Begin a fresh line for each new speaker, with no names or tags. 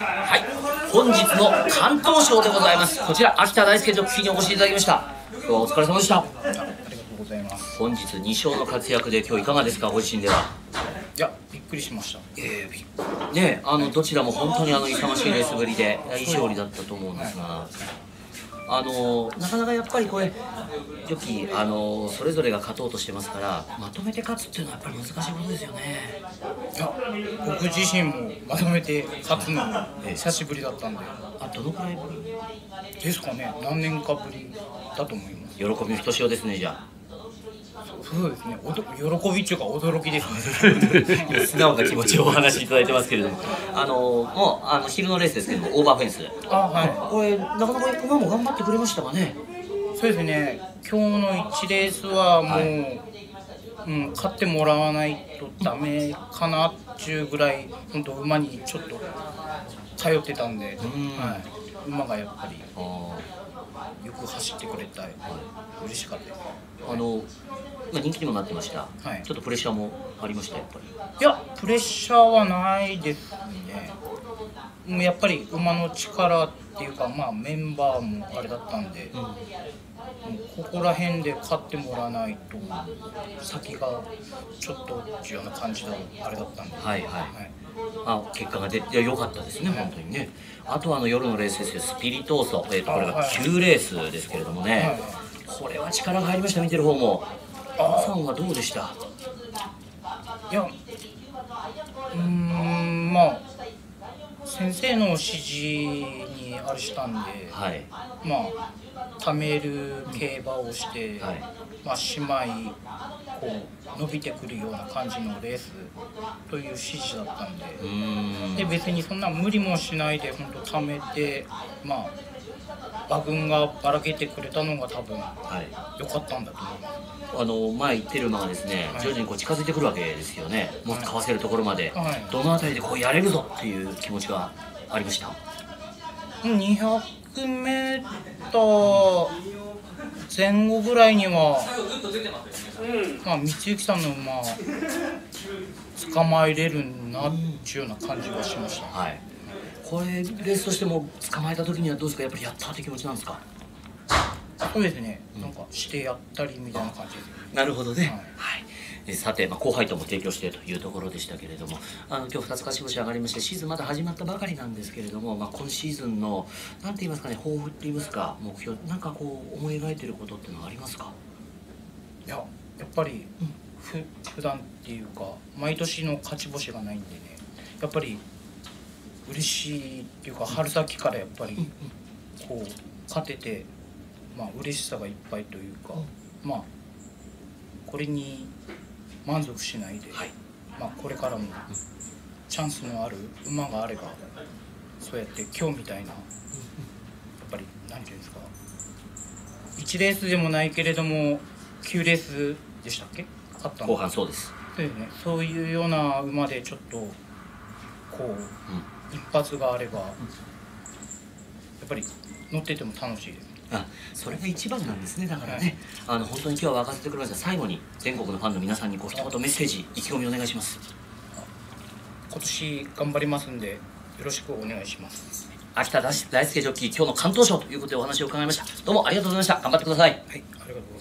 はい、本日の関東賞でございます。こちら、秋田大輔ジョッキーにお越しいただきました。今日はお疲れ様でした。
ありがとうございます。
本日2勝の活躍で今日いかがですか、ご自身では。
いや、びっくりしました。
えー、ねあのどちらも本当にあの勇ましいレースぶりでいい勝利だったと思うんですが、あのなかなかやっぱりこれジョッキーあのそれぞれが勝とうとしてますからまとめて勝つっていうのはやっぱり難しいことですよね。
いや、僕自身もまとめて勝つの久しぶりだったんで、
あどのくらいぶり
ですかね、何年かぶりだと思います。
喜びひとしおですねじゃあ。
そうですね、おど喜びっていうか驚きですね。
素直な気持ちをお話しいただいてますけれども、あのもうあの昼のレースですけども、オーバーフェンス。
あ、は
これなかなか馬も頑張ってくれましたかね？
い。そうですね、今日の1レースはもう、
はい
うん、勝ってもらわないとダメかなっていうぐらい、本当馬にちょっと頼ってたんで、
ん。
はい、馬がやっぱり。
あ
よく走ってくれた嬉しかったで
あのまあ人気にもなってました。
はい。
ちょっとプレッシャーもありましたやっぱり。
いやプレッシャーはないですね。もうやっぱり馬の力っていうかまあメンバーもあれだったんで、もうここら辺で勝ってもらわないと先がちょっとっていうような感じのあれだったんで、
はいはい。
はい
あ結果が出て良かったですね本当にね。あとはあの夜のレースですよスピリトーソえっ、とこれが
あはい
9レースですけれどもね。
はい
これは力が入りました見てる方も。
あ
さんはどうでした？
いやうーんまあ先生の指示にあれしたんで、
はい
まあ貯める競馬をして、
はい。
まあ、姉妹こう伸びてくるような感じのレースという指示だったんで。で別にそんな無理もしないで本当貯めてまあ馬群がばらけてくれたのが多分
はい。
良かったんだと思います
あの前行ってる馬がですね、
はい
徐々にこう近づいてくるわけですよね、もっとかわせるところまで、
はい
どの辺りでこうやれるぞっていう気持ちがありました？
200メーター前後ぐらいには、まあ、道行さんの馬捕まえれるなっていうような感じがしました
はい。これレースとしても捕まえた時にはどうですか、やっぱりやったって気持ちなんですか？
そうですね、なんかしてやったりみたいな感じです
なるほどね。
はい
はい。えさて、まあ、後輩とも提供してというところでしたけれどもあの今日2つ勝ち星上がりましてシーズンまだ始まったばかりなんですけれども、まあ、今シーズンのなんて言いますかね抱負って言いますか目標なんかこう思い描いてることっていうのはありますか？
いややっぱりふ普段っていうか毎年の勝ち星がないんでねやっぱり嬉しいっていうか春先からやっぱりこう勝ててまあ嬉しさがいっぱいというかまあこれに満足しないで、
はい。
まあこれからもチャンスのある馬があればそうやって今日みたいなやっぱり何ていうんですか1レースでもないけれども9レースでしたっけ？勝ったの？
後半そうです。
そうですね。そういうような馬でちょっとこう一発があればやっぱり乗ってても楽しいです
あそれが一番なんですねだからね、あの本当に今日は沸かせてくれました。最後に全国のファンの皆さんにこう一言メッセージ意気込みお願いします。
今年頑張りますんでよろしくお願いします。
秋田大輔ジョッキー今日の関東賞ということでお話を伺いました。どうもありがとうございました。頑張ってください。
はいありがとう